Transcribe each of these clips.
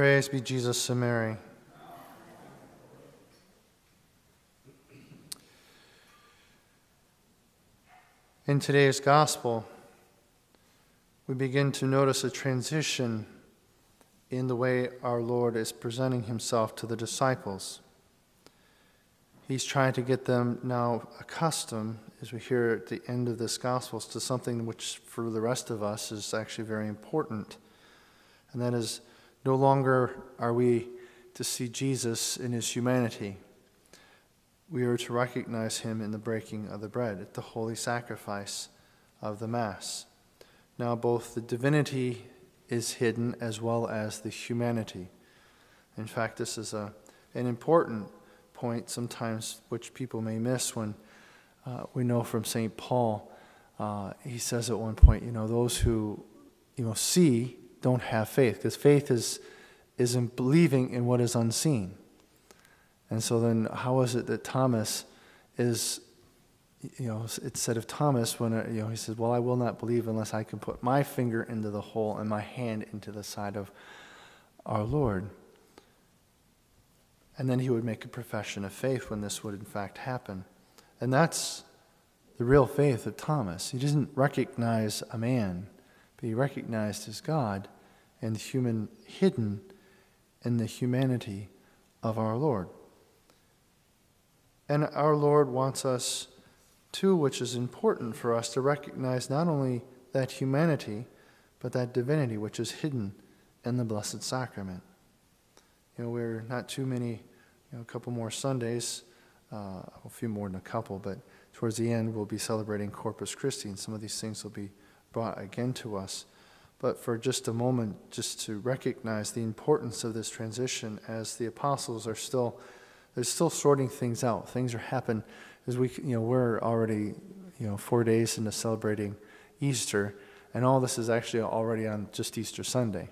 Praise be Jesus and Mary. In today's gospel, we begin to notice a transition in the way our Lord is presenting himself to the disciples. He's trying to get them now accustomed, as we hear at the end of this gospel, to something which for the rest of us is actually very important. And that is no longer are we to see Jesus in his humanity. We are to recognize him in the breaking of the bread, at the holy sacrifice of the Mass. Now, both the divinity is hidden as well as the humanity. In fact, this is a, an important point sometimes which people may miss when uh, we know from St. Paul, uh, he says at one point, you know, those who, you know, see don't have faith because faith is, is in believing in what is unseen. And so then, how is it that Thomas is, you know, it said of Thomas when, uh, you know, he says, Well, I will not believe unless I can put my finger into the hole and my hand into the side of our Lord. And then he would make a profession of faith when this would in fact happen. And that's the real faith of Thomas. He doesn't recognize a man, he recognized as God and human hidden in the humanity of our Lord. And our Lord wants us, too, which is important for us to recognize not only that humanity, but that divinity which is hidden in the Blessed Sacrament. You know, we're not too many, you know, a couple more Sundays, uh, a few more than a couple, but towards the end we'll be celebrating Corpus Christi, and some of these things will be brought again to us but for just a moment, just to recognize the importance of this transition as the apostles are still, they're still sorting things out. Things are happening as we, you know, we're already, you know, four days into celebrating Easter, and all this is actually already on just Easter Sunday.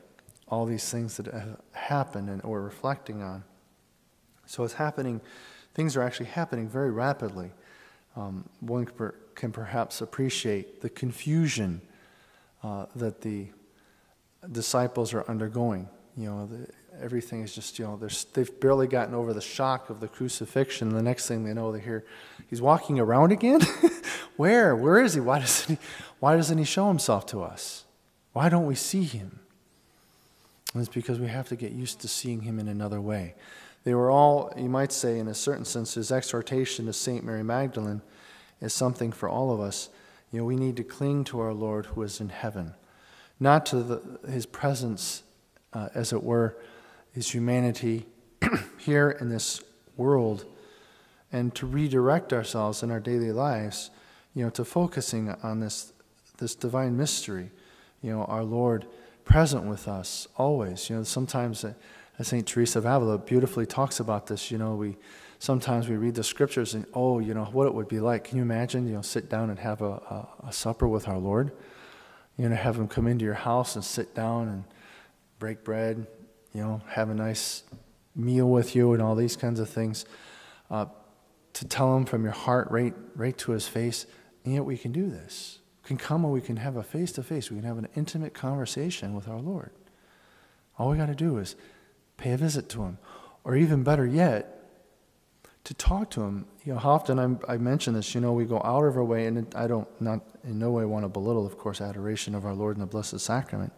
All these things that have happened and we're reflecting on. So it's happening, things are actually happening very rapidly. Um, one can perhaps appreciate the confusion uh, that the disciples are undergoing. You know, the, everything is just, you know, they've barely gotten over the shock of the crucifixion. The next thing they know, they hear, he's walking around again? Where? Where is he? Why doesn't he, why doesn't he show himself to us? Why don't we see him? And it's because we have to get used to seeing him in another way. They were all, you might say, in a certain sense, his exhortation to St. Mary Magdalene is something for all of us. You know, we need to cling to our Lord who is in heaven not to the, his presence, uh, as it were, his humanity here in this world, and to redirect ourselves in our daily lives, you know, to focusing on this, this divine mystery, you know, our Lord present with us always. You know, sometimes uh, St. Teresa of Avila beautifully talks about this. You know, we sometimes we read the scriptures and, oh, you know, what it would be like. Can you imagine, you know, sit down and have a, a, a supper with our Lord? You know, have him come into your house and sit down and break bread, you know, have a nice meal with you and all these kinds of things. Uh, to tell him from your heart right, right to his face, and yet we can do this. We can come and we can have a face to face. We can have an intimate conversation with our Lord. All we got to do is pay a visit to him. Or even better yet, to talk to him. You know, how often I'm, i mention this, you know, we go out of our way, and I don't, not in no way want to belittle, of course, adoration of our Lord in the Blessed Sacrament.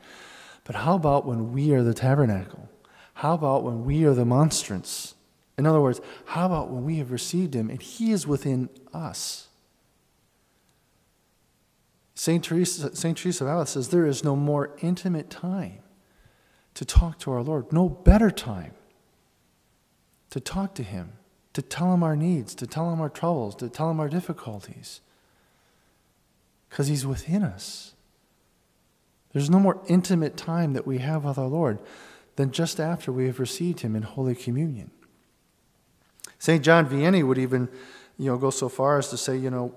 But how about when we are the tabernacle? How about when we are the monstrance? In other words, how about when we have received him and he is within us? St. Teresa, St. Teresa of Avila says there is no more intimate time to talk to our Lord, no better time to talk to him to tell him our needs, to tell him our troubles, to tell him our difficulties. Because he's within us. There's no more intimate time that we have with our Lord than just after we have received him in Holy Communion. St. John Vianney would even you know, go so far as to say, you know,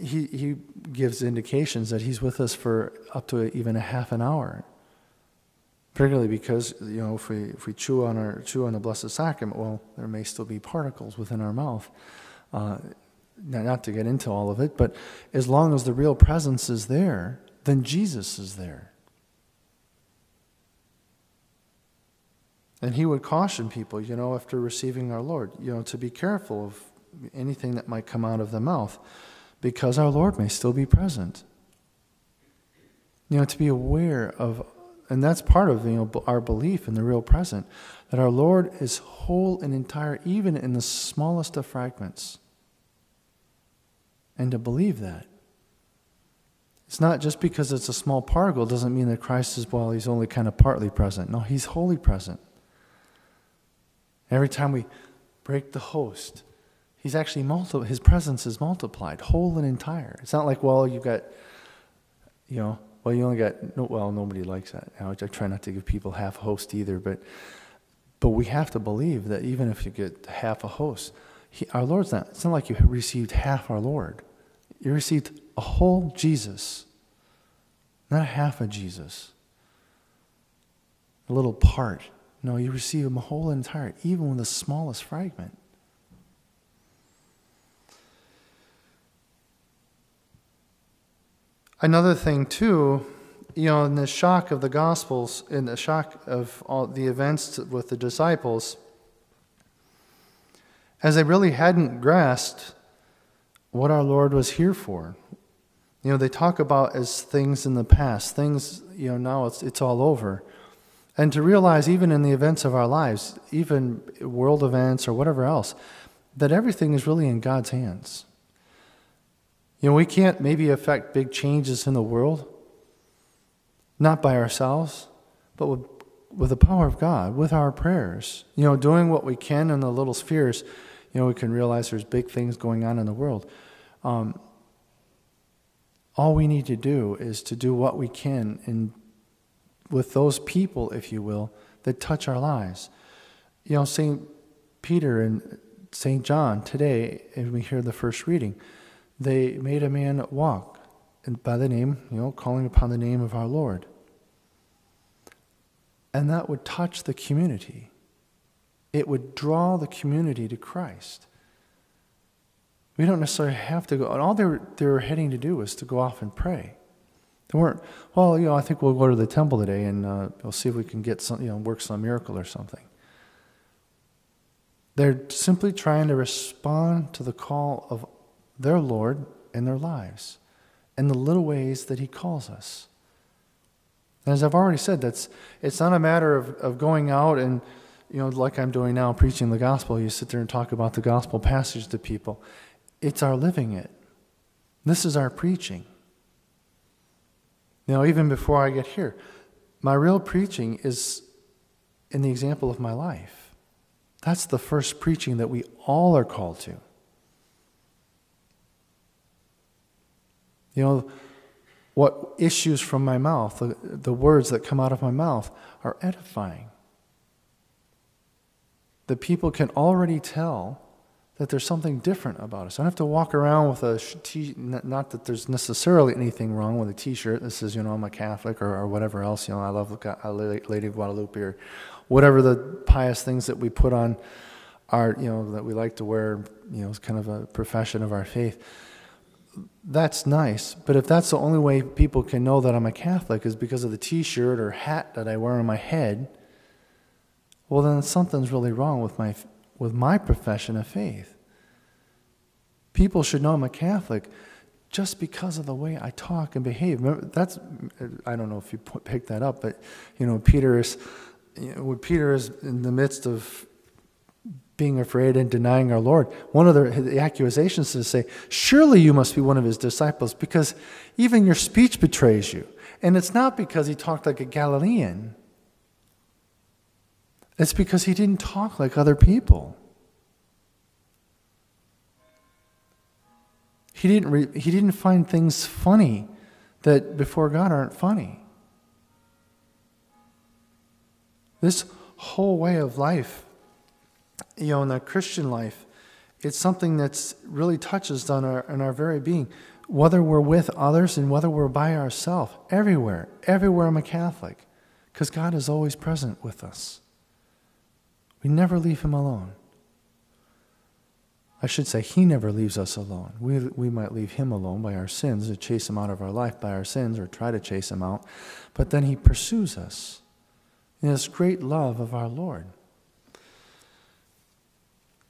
he, he gives indications that he's with us for up to even a half an hour particularly because you know if we if we chew on our chew on the blessed sacrament, well, there may still be particles within our mouth. Uh, not to get into all of it, but as long as the real presence is there, then Jesus is there. And he would caution people, you know, after receiving our Lord, you know, to be careful of anything that might come out of the mouth because our Lord may still be present. You know, to be aware of, and that's part of you know, our belief in the real present, that our Lord is whole and entire, even in the smallest of fragments. And to believe that. It's not just because it's a small particle doesn't mean that Christ is, well, he's only kind of partly present. No, he's wholly present. Every time we break the host, he's actually multi- his presence is multiplied, whole and entire. It's not like, well, you've got, you know, well, you only got, no, well, nobody likes that. I try not to give people half a host either, but, but we have to believe that even if you get half a host, he, our Lord's not, it's not like you received half our Lord. You received a whole Jesus, not half a Jesus, a little part. No, you receive him a whole entire, even with the smallest fragment. Another thing, too, you know, in the shock of the Gospels, in the shock of all the events with the disciples, as they really hadn't grasped what our Lord was here for, you know, they talk about as things in the past, things, you know, now it's, it's all over. And to realize, even in the events of our lives, even world events or whatever else, that everything is really in God's hands. You know, we can't maybe affect big changes in the world, not by ourselves, but with, with the power of God, with our prayers. You know, doing what we can in the little spheres, you know, we can realize there's big things going on in the world. Um, all we need to do is to do what we can in, with those people, if you will, that touch our lives. You know, St. Peter and St. John today, and we hear the first reading, they made a man walk and by the name, you know, calling upon the name of our Lord. And that would touch the community. It would draw the community to Christ. We don't necessarily have to go. And all they were, they were heading to do was to go off and pray. They weren't, well, you know, I think we'll go to the temple today and uh, we'll see if we can get some, you know, work some miracle or something. They're simply trying to respond to the call of their Lord in their lives and the little ways that He calls us. And as I've already said, that's, it's not a matter of, of going out and, you know, like I'm doing now, preaching the gospel. You sit there and talk about the gospel passage to people. It's our living it. This is our preaching. Now, even before I get here, my real preaching is in the example of my life. That's the first preaching that we all are called to. You know, what issues from my mouth, the, the words that come out of my mouth, are edifying. The people can already tell that there's something different about us. I don't have to walk around with a t- not that there's necessarily anything wrong with a T-shirt that says, you know, I'm a Catholic or, or whatever else. You know, I love Lady of Guadalupe or whatever the pious things that we put on our, you know, that we like to wear. You know, it's kind of a profession of our faith. That's nice, but if that's the only way people can know that I'm a Catholic is because of the T-shirt or hat that I wear on my head, well, then something's really wrong with my with my profession of faith. People should know I'm a Catholic just because of the way I talk and behave. That's I don't know if you picked that up, but you know Peter is you know, when Peter is in the midst of being afraid and denying our Lord. One of the, the accusations is to say, Surely you must be one of his disciples because even your speech betrays you. And it's not because he talked like a Galilean, it's because he didn't talk like other people. He didn't, re- he didn't find things funny that before God aren't funny. This whole way of life, you know, in the Christian life, it's something that's really touches on our, on our very being. Whether we're with others and whether we're by ourselves, everywhere, everywhere I'm a Catholic, because God is always present with us. We never leave him alone. I should say, he never leaves us alone. We, we might leave him alone by our sins, to chase him out of our life by our sins, or try to chase him out. But then he pursues us in this great love of our Lord.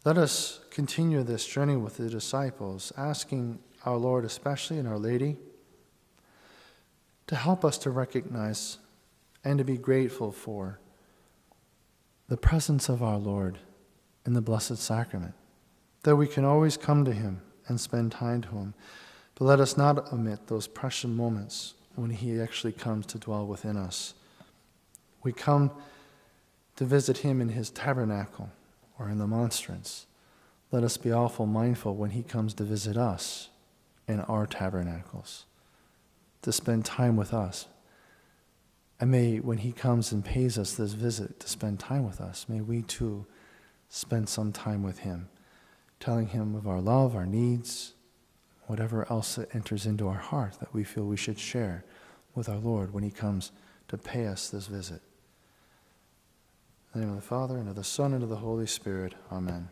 Let us continue this journey with the disciples, asking our Lord, especially and Our Lady, to help us to recognize and to be grateful for the presence of our Lord in the Blessed Sacrament, that we can always come to Him and spend time to Him. But let us not omit those precious moments when He actually comes to dwell within us. We come to visit Him in His tabernacle or in the monstrance. Let us be awful mindful when He comes to visit us in our tabernacles, to spend time with us. And may, when He comes and pays us this visit to spend time with us, may we too spend some time with Him, telling Him of our love, our needs, whatever else that enters into our heart that we feel we should share with our Lord when He comes to pay us this visit. In the name of the Father, and of the Son, and of the Holy Spirit. Amen.